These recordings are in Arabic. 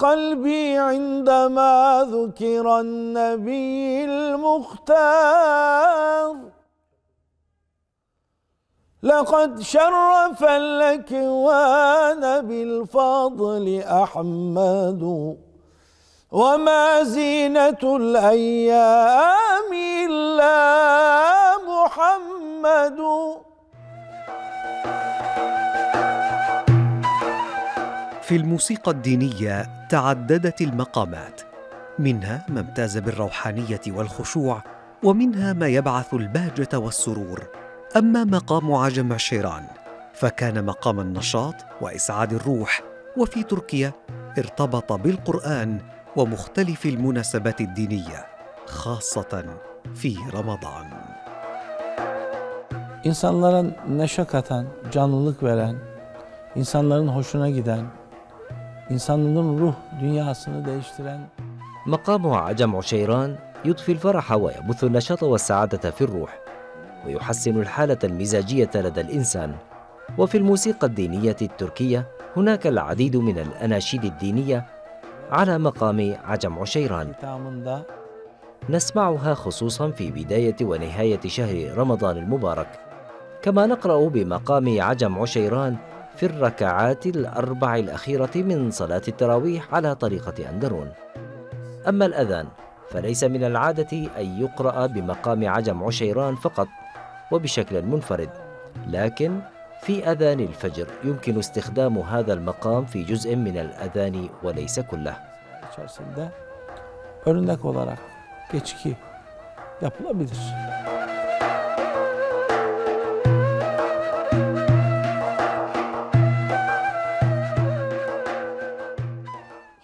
قلبي عندما ذكر النبي المختار. لقد شرف الأكوان بالفضل أحمد. وما زينة الأيام إلا محمد. في الموسيقى الدينية تعددت المقامات منها ما امتاز بالروحانية والخشوع ومنها ما يبعث البهجة والسرور. أما مقام عجم عشيران فكان مقام النشاط وإسعاد الروح وفي تركيا ارتبط بالقرآن ومختلف المناسبات الدينية خاصة في رمضان. İnsanlara neşe katan, canlılık veren, insanların hoşuna giden, insanlığın ruh dünyasını değiştiren مقام عجم عشيران يضفي الفرح ويبث النشاط والسعادة في الروح ويحسن الحالة المزاجية لدى الإنسان. وفي الموسيقى الدينية التركية هناك العديد من الأناشيد الدينية على مقام عجم عشيران نسمعها خصوصا في بداية ونهاية شهر رمضان المبارك. كما نقرأ بمقام عجم عشيران في الركعات الأربع الأخيرة من صلاة التراويح على طريقة أندرون. أما الأذان فليس من العادة أن يقرأ بمقام عجم عشيران فقط وبشكل منفرد لكن في أذان الفجر يمكن استخدام هذا المقام في جزء من الأذان وليس كله. Örnek olarak geçki yapılabilir.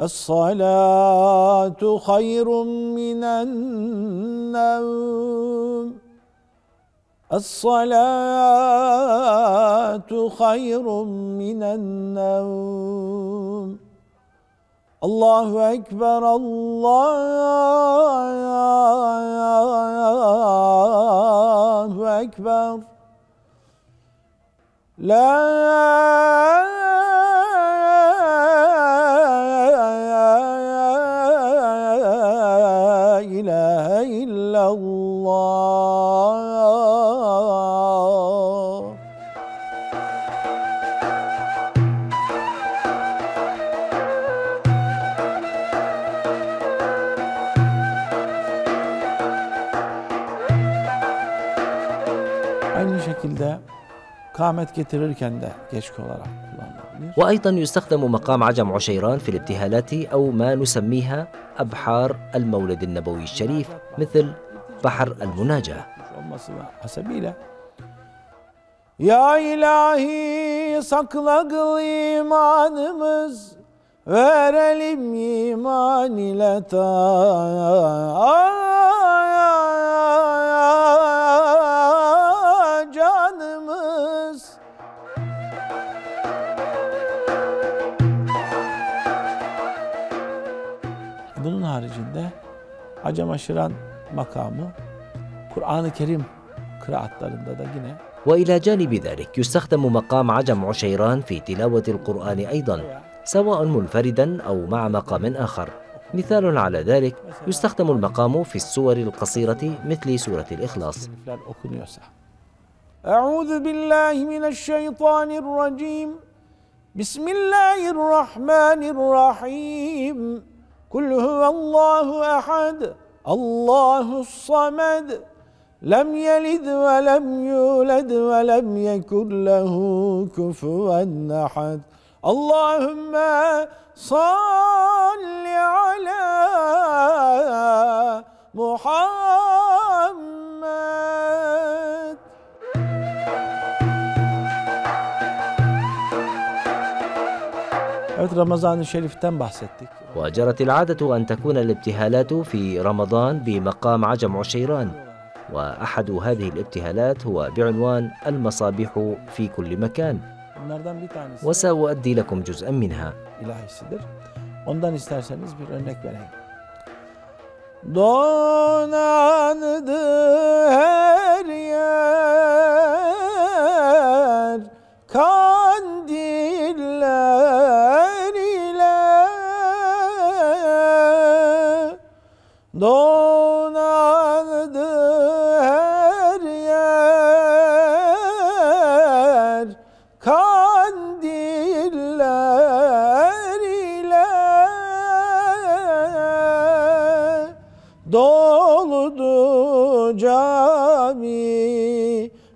الصلاة خير من النوم. الصلاة خير من النوم. الله أكبر الله أكبر. لا وأيضا يستخدم مقام عجم عشيران في الابتهالات أو ما نسميها أبحار المولد النبوي الشريف مثل بحر المناجاة olması hasebiyle Ya ilahi sakla kıl imanımız verelim iman ile ta canımız Bunun haricinde Acem Aşıran makamı Kur'an-ı Kerim kıraatlarında da yine وإلى جانب ذلك يستخدم مقام عجم عشيران في تلاوة القرآن أيضا سواء منفردا أو مع مقام آخر مثال على ذلك يستخدم المقام في السور القصيرة مثل سورة الإخلاص أعوذ بالله من الشيطان الرجيم بسم الله الرحمن الرحيم كل هو الله أحد الله الصمد لم يلد ولم يولد ولم يكن له كفوا أحد. اللهم صل على محمد Evet Ramazan-ı Şerif'ten bahsettik. وجرت العادة أن تكون الابتهالات في رمضان بمقام عجم عشيران وأحد هذه الابتهالات هو بعنوان المصابيح في كل مكان وسأؤدي لكم جزءا منها. Ondan isterseniz bir örnek vereyim. Donandı her yer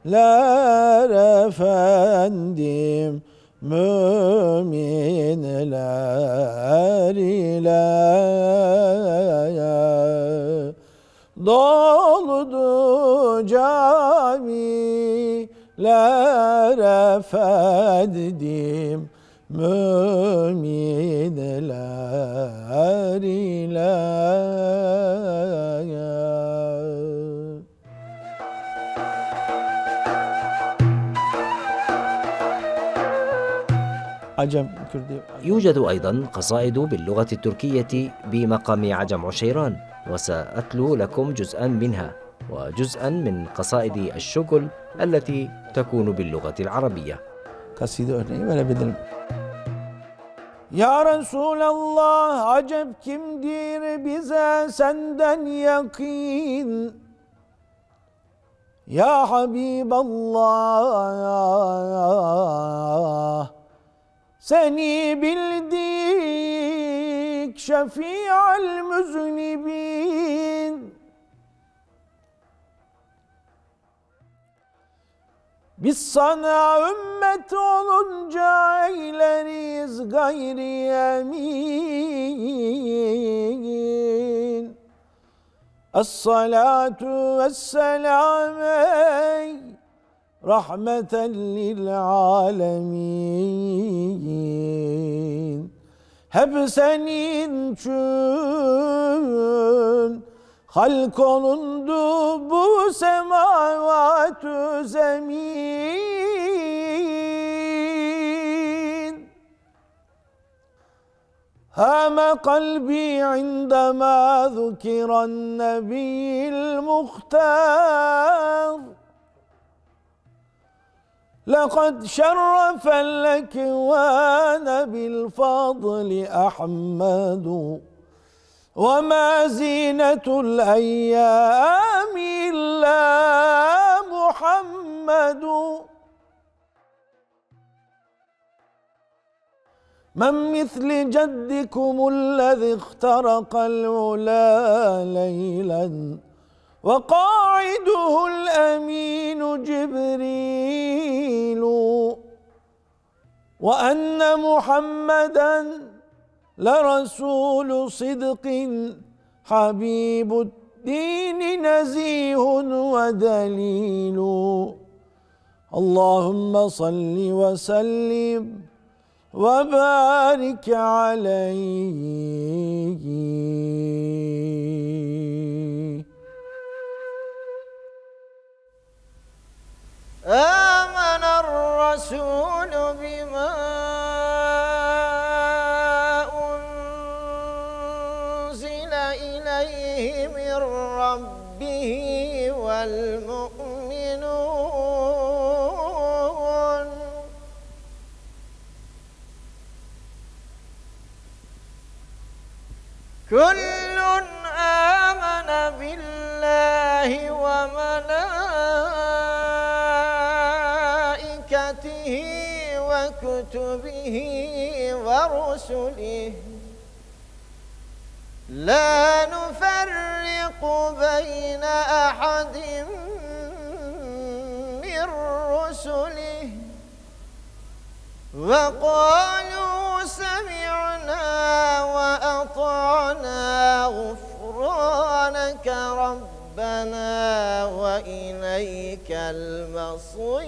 camiler efendim müminler ile Doludu camiler efendim müminler يوجد أيضا قصائد باللغة التركية بمقام عجم عشيران وسأتلو لكم جزءا منها وجزءا من قصائد الشغل التي تكون باللغة العربية kaside örneği verebilirim. Ya Resulallah acep kimdir bize senden yakin. Ya Habiballah seni bildik şefi'al müznibin. Biz sana ümmet olunca eyleriz gayri emin. Es-salatu vesselam ey rahmeten lil alemin. Hep senin için halk olundu bu semavatü zemin. هام قلبي عندما ذكر النبي المختار لقد شرف الأكوان بالفضل أحمد وما زينة الأيام إلا محمد. من مثل جدكم الذي اخترق العلا ليلا وقاعده الأمين جبريل وأن محمدًا لرسول صدق حبيب الدين نزيه ودليل. اللهم صل وسلم وبارك عليه. آمن الرسول بما أنزل إليه من ربه والمؤمنون. كل آمن بالله وملائكته وكتبه ورسله. لا نفرق بين أحد من رسله. وقالوا سمعنا ربنا وإليك المصير.